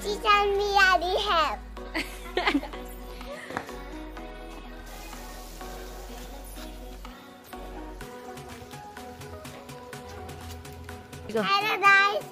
social media di help. 이거 Hello guys,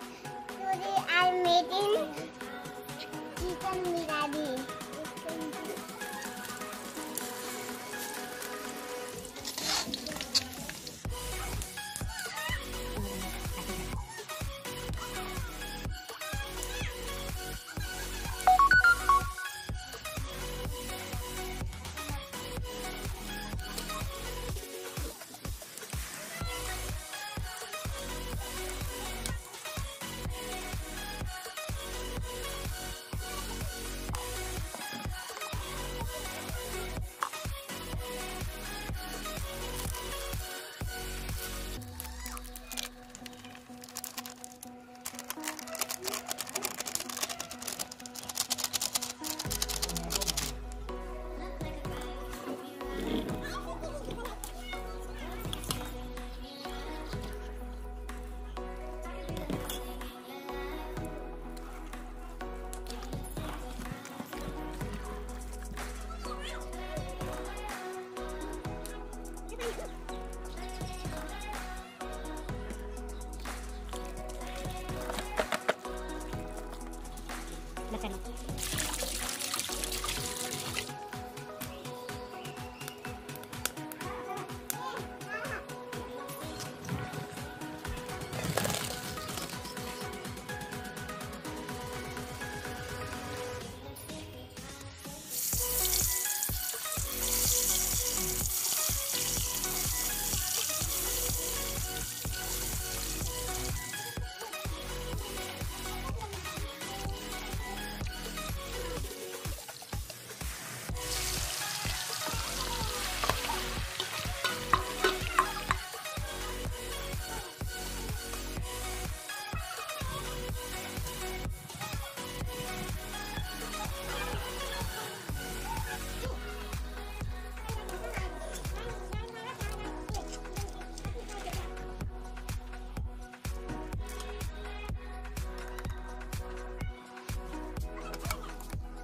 la.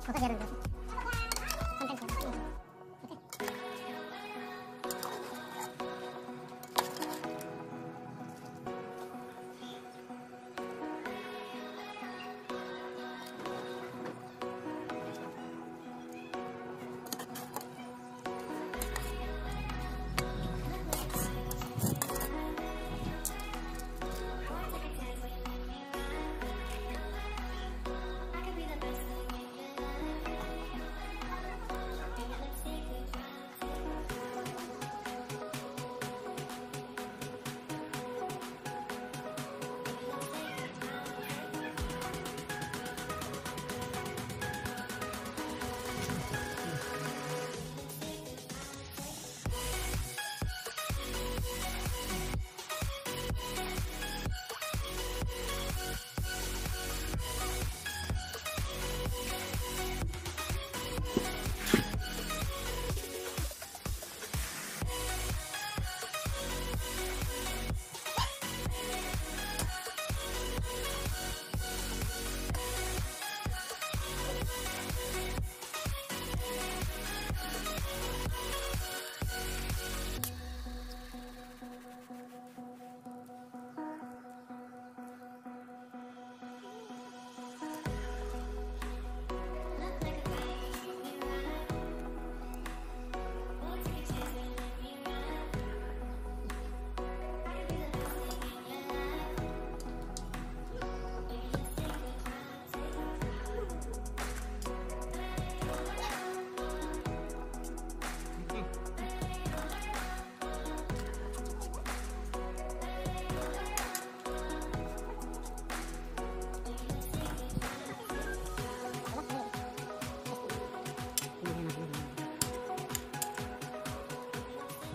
答えるんです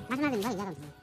마지막은 이걸 이해하면 돼요.